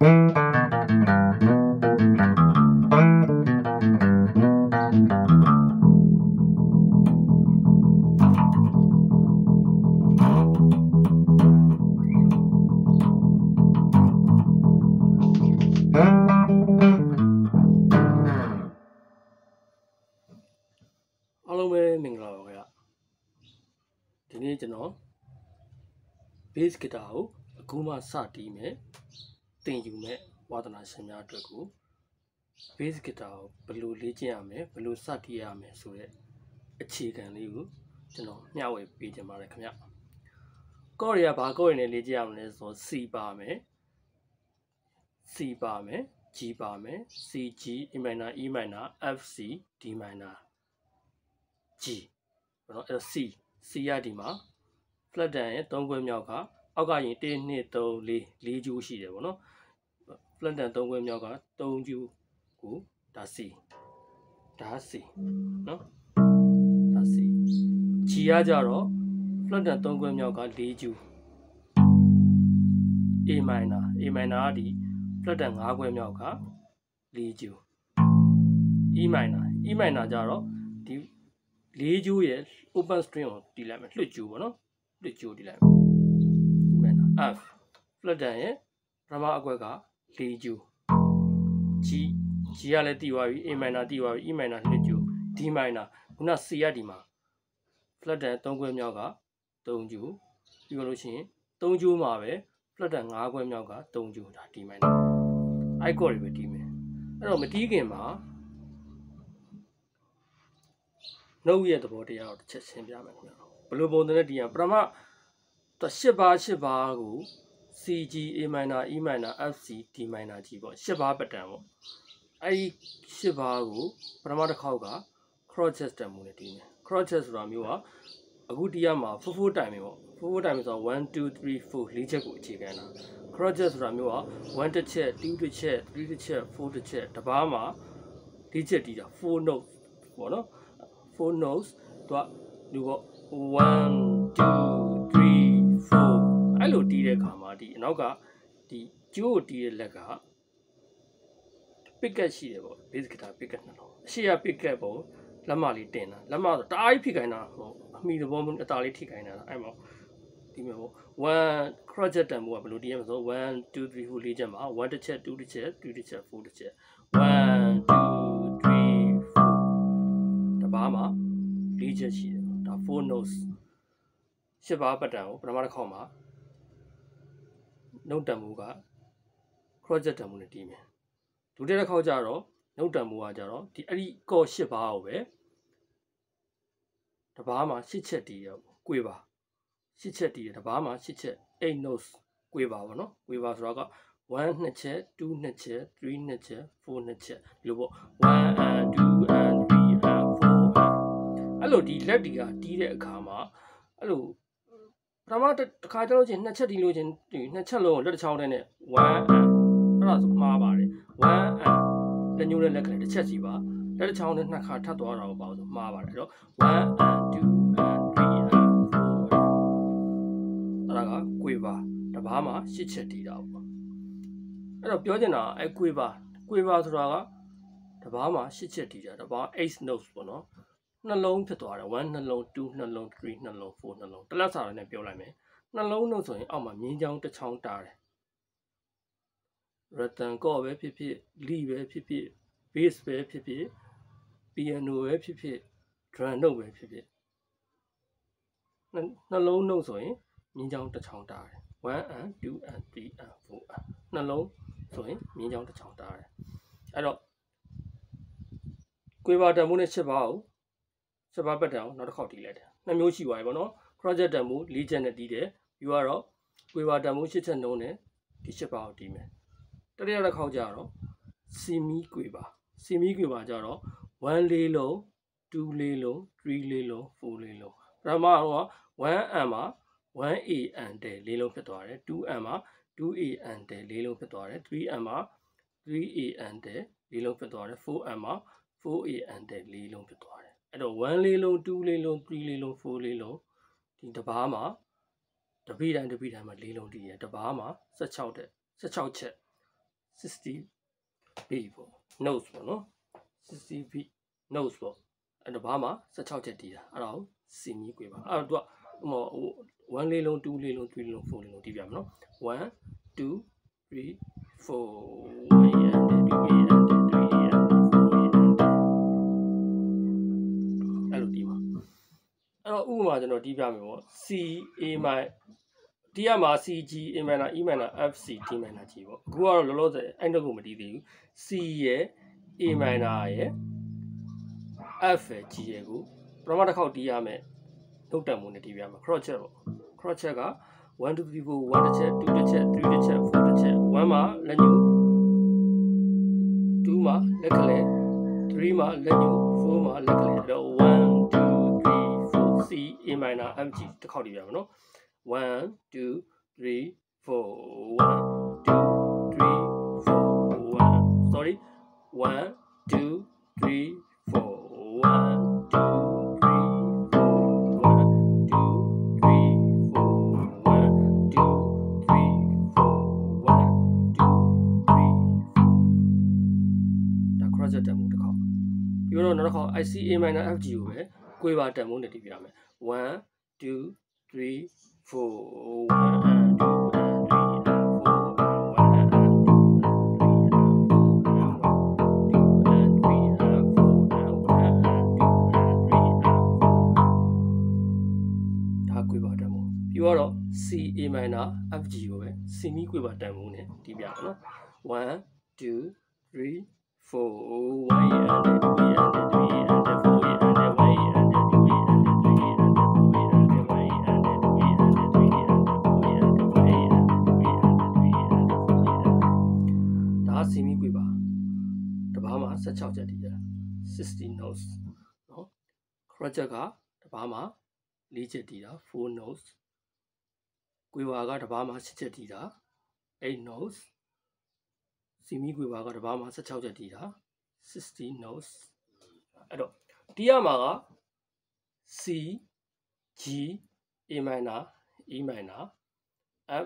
အားလုံးပဲမင်္ဂလာပါခင်ဗျဒီနေ့ကျွန်တော် bass guitar ကိုအခုမှစတီးမယ် တင်ယူမယ်ဝါသနာရှင်များအတွက်ကို bass guitar ကိုဘယ်လိုလေ့ကျင့်ရမလဲဘယ်လိုစတီးရမလဲဆိုတဲ့အခြေခံလေးကိုကျွန်တော်မျှဝေပေးချင်ပါတယ်ခင်ဗျကော့ရရဘာကော့ရနဲ့လေ့ကျင့်ရမလဲဆိုတော့ C ပါမယ် C ပါမယ် G ပါမယ် C G E minor E minor F C D minor G ဘာလို့အဲ့တော့ C C ရဒီမှာ flat down ရဲ့၃ခွဲမြောက်က အောက်ကရင်1 2 3 4 4ကျူးရှိတယ်ဗောနော် flat down ၃ခွဲမြောက်က3ကျူးကိုဒါ C ဒါ C နော်ဒါ C G ရကြတော့ flat down ၃ခွဲမြောက်က4ကျူး A minor A minor ကဒီ flat down 5ခွဲမြောက်က4ကျူး E minor E minor ကြတော့ဒီလေးကျိုးရဲ့ open string ကိုတီးလိုက်မယ်လွှတ်ကျိုးပေါ့နော်လွှတ်ကျိုးတီးလိုက်မယ်ဒီမဲ့နော် F flat down ရဲ့ပထမအကွက်ကလေးကျိုး G G ကလည်းတီးသွားပြီ A minor တီးသွားပြီ E minor လွှတ်ကျိုး D minor ခုန C ရဒီမှာ flat down 3ခွဲမြောက်က3ကျိုးပြီးတော့လို့ရှိရင်3ကျိုးမှာပဲ flat down 5ခွဲမြောက်က3ကျိုးဒါ D minor အိုက်ကော့တွေပဲတီးမယ်အဲ့တော့မတီးခင်မှာနှုတ်ရဲ့သဘောတရားကိုတစ်ချက်ရှင်းပြမယ်ခင်ဗျာဘယ်လိုပုံစံနဲ့တီးရပထမ တော့၈ပါး၈ပါးကို C G A minor E minor F C D minor G ပေါ့၈ပါးပတန်ပေါ့အဲ့ဒီ၈ပါးကိုပထမတစ်ခေါက်က cross chest တန်မှုနဲ့တီးမယ် cross chest ဆိုတာမျိုးကအခုတီးရမှာ4 4တိုင်ပဲပေါ့4 4တိုင်ပဲဆိုတော့1 2 3 4လေးချက်ကိုအခြေခံတာ cross chest ဆိုတာမျိုးက1တစ်ချက်2တစ်ချက်3တစ်ချက်4တစ်ချက်တစ်ပါးမှာဒီချက်တီးတာ4 note ပေါ့နော် four notes သူကလူပေါ့1 2 3 4 အဲ့လိုတီးတဲ့ခါမှာဒီအနောက်ကဒီကျိုးကိုတီးတဲ့လက်က picket ရှိတယ်ပေါ့ bass guitar picket နှလုံးအရှိရ picket ပေါ့လက်မလေးတင်တာလက်မဆိုတအားကြီးဖိခိုင်းတာဟိုအမိသဘောမျိုးအသားလေးထိခိုင်းတာအဲ့မှာဒီမျိုးပေါ့1 crotchet တန်မို့ကဘယ်လိုတီးရမလဲဆို1 2 3 4လေးချက်မှာ1တစ်ချက်2တစ်ချက်3တစ်ချက်4တစ်ချက်1 2 3 4တပါးမှာ၄ချက်ရှိတယ်ဒါ4 notes ရှစ်ပါးပတ်တန်ကိုပထမတစ်ခေါက်မှာ နှုတ်တန်မှုက crotchet တန်မှုနဲ့တီးမယ်ဒုတိယတစ်ခေါက်ကျတော့နှုတ်တန်မှုကကျတော့ဒီအဲ့ဒီကော့ရှစ်ပါးကိုပဲတပါးမှာရှစ်ချက်တီးရကိုယ်ပါရှစ်ချက်တီးရတပါးမှာရှစ်ချက်8 notes ကိုယ်ပါဗောနော်ကိုယ်ပါဆိုတော့က1နှစ်ချက်2နှစ်ချက်3နှစ်ချက်4နှစ်ချက်ဒီလိုပေါ့1 and 2 and 3 and 4 and အဲ့လိုဒီလက်တီကတီးတဲ့အခါမှာအဲ့လို ပထမတစ်ခါကျလို့ချင်းနှစ်ချက်တီးလို့ချင်းဒီနှစ်ချက်လုံးကိုလက်တစ်ချောင်းတည်းနဲ့1 and အဲ့ဒါဆိုမှားပါတယ်1 and လက်ညှိုးနဲ့လက်ကလေးတစ်ချက်စီပါလက်တစ်ချောင်းနဲ့နှစ်ခါထပ်သွားတာကိုပါဆိုမှားပါတယ်အဲ့တော့1 and 2 and 3 and 4အဲ့ဒါကကွေပါတပားမှာရှစ်ချက်တီးတာပေါ့အဲ့တော့ပြောချင်တာအဲ့ကွေပါကွေပါဆိုတာကတပားမှာရှစ်ချက်တီးတာတပား8 notes ပေါ့နော် နှလုံးဖြစ်သွားတယ်1နှလုံး2နှလုံး3နှလုံး4နှလုံးတလက်စာနဲ့ပြောလိုက်မယ်နှလုံးနှုတ်ဆိုရင်အောက်မှာမြင်းချောင်းတစ်ချောင်းတားတယ်ရတန်ကော့ပဲဖြစ်ဖြစ်လီပဲဖြစ်ဖြစ် bass ပဲဖြစ်ဖြစ် piano ပဲဖြစ်ဖြစ် drum note ပဲဖြစ်ဖြစ်နှလုံးနှုတ်ဆိုရင်မြင်းချောင်းတစ်ချောင်းတားတယ်1 and 2 and 3 and 4 and နှလုံးဆိုရင်မြင်းချောင်းတစ်ချောင်းတားတယ်အဲ့တော့ကွေပါတန်မိုးနဲ့ချက်ပါအောင် ချက်ပါပတ်တန်အောင်နောက်တစ်ခေါက်တီးလိုက်တယ်နှစ်မျိုးရှိပါတယ်ဗောနော် project တန်မိုး၄ချက်နဲ့တီးတယ်ပြီးတော့ကွေပါတန်မိုး၈ချက်နှုံးနဲ့ဒီချက်ပါအောင်တီးမယ်တတိယတစ်ခေါက်ကျတော့စီမီကွေပါစီမီကွေပါကျတော့1လေးလုံး2လေးလုံး3လေးလုံး4လေးလုံးပထမတော့1 m မှာ 1an တဲ့လေးလုံးဖြစ်သွားတယ် 2m မှာ 2an တဲ့လေးလုံးဖြစ်သွားတယ် 3m မှာ 3an တဲ့လေးလုံးဖြစ်သွားတယ် 4m မှာ 4an တဲ့လေးလုံးဖြစ်သွားတယ် အဲ့တော့1လေးလုံး2လေးလုံး3လေးလုံး4လေးလုံးဒီတဘာမှာတပိတိုင်းတပိတိုင်းမှာလေးလုံးတည်ရတဘာမှာ16တဲ့16ချက်60 B ပေါ့ notes ပေါ့နော်60 B notes ပေါ့အဲ့တဘာမှာ16ချက်တည်တာအဲ့ဒါကိုစီမီ꿰ပါအဲ့တော့သူကဟို1လေးလုံး2လေးလုံး3လေးလုံး4လေးလုံးတည်ပြမယ်နော်1 2 3 4 1 2 3 ကိုကျွန်တော်တီးပြမယ်ပေါ့ C A မိုင်တီးရမှာ C G A မိုင်နာ E မိုင်နာ F C D မိုင်နာ G ပေါ့အခုကတော့လောလောဆယ်အဲ့တော့ကိုမတီးသေးဘူး C ရဲ့ A မိုင်နာရဲ့ F ရဲ့ G ရဲ့ကိုပထမတစ်ခေါက်တီးရမယ်နှုတ်တံမူနဲ့တီးပြမယ် crotchet ပေါ့ crotchet က1 2 3 4 1တစ်ချက်2တစ်ချက်3တစ်ချက်4တစ်ချက်1မှာလက်ညှိုး2မှာလက်ကလေး3မှာလက်ညှိုး4မှာလက်ကလေးအဲ့တော့1 C A minor F G တစ်ခေါက်တည်းပြမယ်နော်1 2 3 4 1 2 3 4 1 sorry 1 2 3 4 1 2 cross တက်မှုတစ်ခေါက်ပြီးတော့နောက်တစ်ခေါက် ICA minor FG ကိုပဲ ကွေးပါတန်ဖိုးနဲ့တည်ပြရမယ်1 2 3 4 1 2ီတော့ C A minor F G ကိုပဲ semi ကွေပါတန်ပုံနဲ့တီးပြအောင်နော်1 2 3 4 1 and 2 and 3 and 4 16ချက်တည်းရ60 notes နော် crutcher ကတဘာမှာ၄ချက်တည်တာ4 notes ကွေဝါကတဘာမှာ6ချက်တည်တာ8 notes စီမီကွေဝါကတဘာမှာ16ချက်တည်တာ60 notes အဲ့တော့တီးရမှာက C G A minor E minor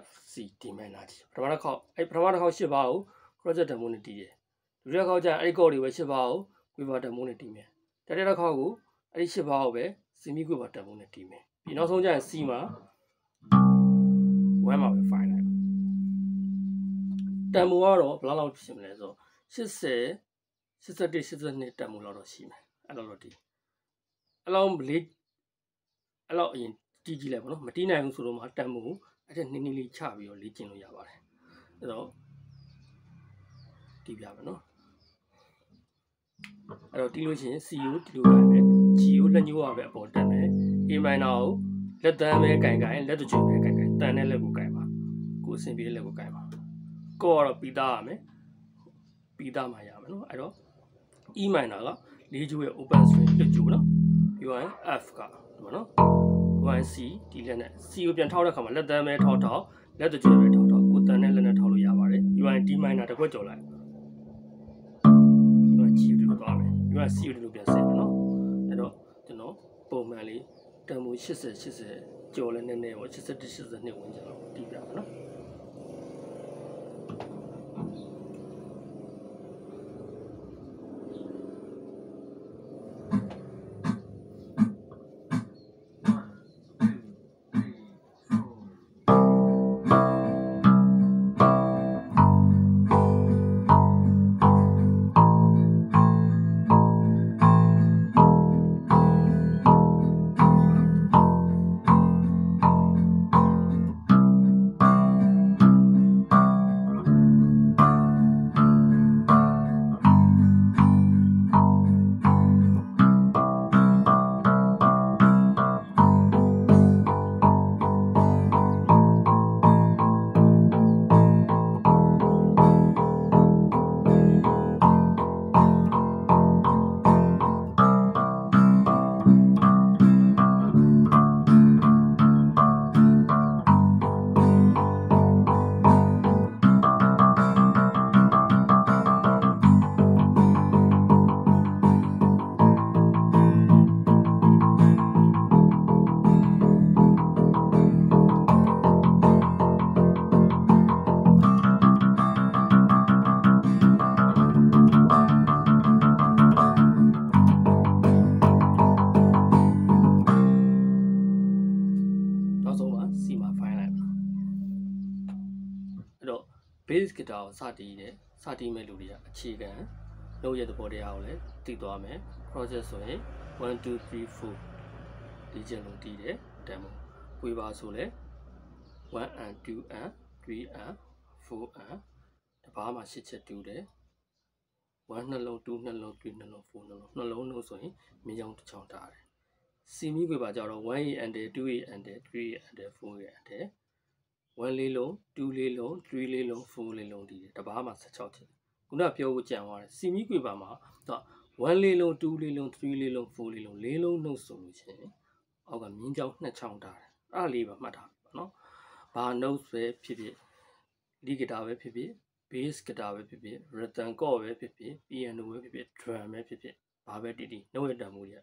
F C D minor ဒီပထမတစ်ခေါက်အဲ့ပထမတစ်ခေါက်၈ပါးကို project demo နဲ့တီးတယ် ဒုတိယခေါက်ကျရင်အဲ့ဒီကော့တွေပဲ၈ပါးကို quiver demo နဲ့တည်မယ်တတိယတစ်ခေါက်ကိုအဲ့ဒီ၈ပါးကိုပဲ semi quiver demo နဲ့တည်မယ်ပြီးနောက်ဆုံးကျရင် C မှာ1မှာပဲ file လိုက်တန်မိုကတော့ဘယ်လောက်ဖြစ်မလဲဆိုတော့80 81 82တန်မိုလောက်တော့ရှိမယ်အဲ့လိုတော့ဒီအဲ့လောက်လေးအဲ့လောက်အရင်တီးကြည့်လိုက်ပါတော့မတီးနိုင်ဘူးဆိုတော့မှတန်မိုအဲ့ဒါနည်းနည်းလေးချပြီးတော့လေ့ကျင့်လို့ရပါတယ်အဲ့တော့တီးပြမယ်နော် အဲ့တော့တီးလို့ရှိရင် C ကိုတီးလို့ရမယ် G ကိုလက်ညှိုးရပဲအပေါ်တက်မယ် A minor ကိုလက်တန်းပဲကင်ကင်လက်တကြွပဲကင်ကင်တန်တဲ့လက်ကိုကင်ပါကိုအဆင်ပြေတဲ့လက်ကိုကင်ပါကိုကတော့ပြီးသားရမယ်ပြီးသားမှရမယ်နော်အဲ့တော့ E minor ကလေးကျိုးရဲ့ open string လွတ်ကျိုးနော်ပြီးရင် F ကဒီမှာနော် 1C ဒီလက်နဲ့ C ကိုပြန်ထောက်တဲ့အခါမှာလက်တန်းပဲထောက်ထောက်လက်တကြွပဲထောက်ထောက်ကိုတန်တဲ့လက်နဲ့ထောက်လို့ရပါတယ် UN D minor တစ်ခွက်ကျော်လိုက် သွားမယ် UN C ကိုဒီလိုပြန်ဆက်မယ်နော်အဲ့တော့ကျွန်တော်ပုံမှန်လေးတန်မူ80 80ကျော်လဲနည်းနည်းပေါ့81 82ဝန်းကျင်လောက်တီးပြပါနော် bass guitar ကိုစတီးတယ်စတီးမဲ့လူတွေကအခြေခံနှုတ်ရဲ့သဘောတရားကိုလည်းသိသွားမယ် project ဆိုရင်1 2 3 4ဒီချက်လုံးတီးတယ် demo ပွေပါဆိုလဲ1 and 2 and 3 and 4 and တပားမှာ8ချက်တူးတယ်1နှလုံး2နှလုံး3နှလုံး4နှလုံးနှလုံးလို့ဆိုရင်မြင်းချောင်းတစ်ချောင်းထားတယ်စီမီခွေပါကြတော့1 and 2 and 3 and 4 and 1လေးလုံး2လေးလုံး3လေးလုံး4လေးလုံးတည်တယ်တပားမှာ16ချက်ခုနပြောဖို့ကြံသွားတယ်စီမီခွေပါမှာတော့1လေးလုံး2လေးလုံး3လေးလုံး4လေးလုံး၄လုံးနှုတ်ဆိုလို့ရှိရင်အောက်ကမြင်းချောင်းနှစ်ချောင်းထားတယ်အဲ့လေးပါမှတ်ထားပါနော်ဘာနှုတ်ပဲဖြစ်ဖြစ်လီဂီတာပဲဖြစ်ဖြစ် bass guitar ပဲဖြစ်ဖြစ် rhythm chord ပဲဖြစ်ဖြစ် piano ပဲဖြစ်ဖြစ် drum ပဲဖြစ်ဖြစ်ဘာပဲတီးတီးနှုတ်ရတံမှုတွေ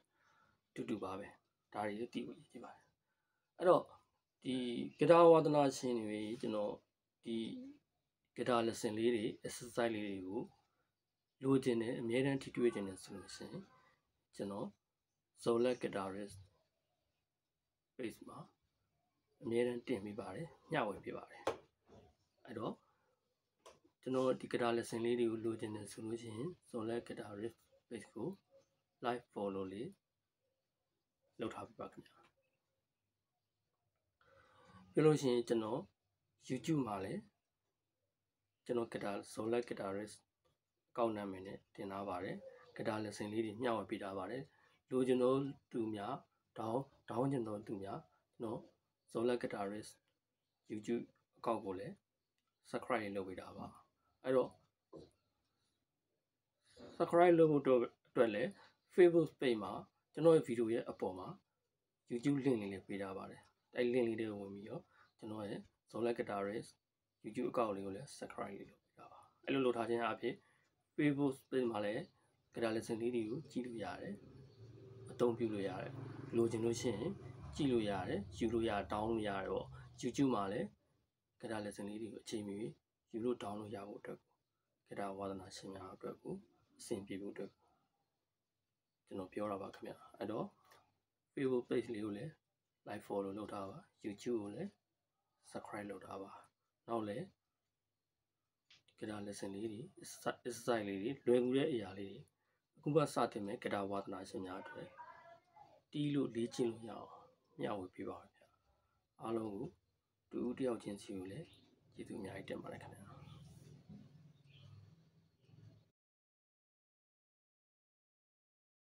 တူတူပါပဲဒါတွေသိဖို့ရည်ကြည့်ပါတယ်အဲ့တော့ ဒီဂီတာဝါသနာရှင်တွေကျွန်တော်ဒီဂီတာ lesson လေးတွေ exercise လေးတွေကိုလိုချင်တယ်အများတန်းထိတွေ့ချင်တယ်ဆိုလို့ရှိရင်ကျွန်တော် Zolet guitarist page မှာအများတန်းတင်ပေးပါတယ်ညှဝေပေးပါတယ်အဲ့တော့ကျွန်တော်ဒီ guitar lesson လေးတွေကိုလိုချင်တယ်ဆိုလို့ရှိရင် Zolet guitarist page ကို live follow လေးလုပ်ထားပြပါခင်ဗျာ ပြောလို့ရှိရင်ကျွန်တော် YouTube မှာလည်းကျွန်တော် guitar Zolet guitarist ကောက်နာမည်နဲ့တင်ထားပါတယ် guitar lesson လေးတွေမျှဝေပေးထားပါတယ်လိုချင်တော့သူများတောင်းတောင်းချင်တော့သူများကျွန်တော် Zolet guitarist YouTube အကောင့်ကိုလည်း subscribe လုပ်ပေးတာပါအဲ့တော့ subscribe လုပ်ဖို့အတွက်လည်း Facebook page မှာကျွန်တော်ရဲ့ဗီဒီယိုရဲ့အပေါ်မှာ YouTube link လေးလေးပေးထားပါတယ် အဲ့ link လေးတွေကိုဝင်ပြီးတော့ကျွန်တော်ရဲ့ Zolet Guitarist YouTube အကောင့်လေးကိုလည်း subscribe လေးလုပ်ပေးတာပါအဲ့လိုလုပ်ထားခြင်းအဖြစ် Facebook page မှာလည်း guitar lesson လေးတွေကိုကြည့်လို့ရတယ်အသုံးပြုလို့ရတယ်လိုချင်လို့ရှိရင်ကြည့်လို့ရတယ်ယူလို့ရတောင်းလို့ရတယ်ပေါ့ YouTube မှာလည်း guitar lesson လေးတွေကိုအချိန်မီယူလို့တောင်းလို့ရဖို့အတွက်ဂီတာဝါသနာရှင်များအတွက်ကိုအဆင်ပြေဖို့အတွက်ကျွန်တော်ပြောတာပါခင်ဗျအဲ့တော့ Facebook page လေးကိုလည်း like follow လုပ်ထားပါ YouTube ကိုလည်း subscribe လုပ်ထားပါနောက်လည်းဂီတာ lesson လေးတွေ exercise လေးတွေလွယ်ကူတဲ့အရာလေးတွေအခုမှစတင်မဲ့ဂီတာဝါသနာရှင်များအတွက်တီးလို့လေ့ကျင့်လို့ရအောင်မျှဝေပေးပါမယ်ဗျအားလုံးကိုတူတူတယောက်ချင်းစီကိုလည်းကျေးဇူးအများကြီးတင်ပါတယ်ခင်ဗျာ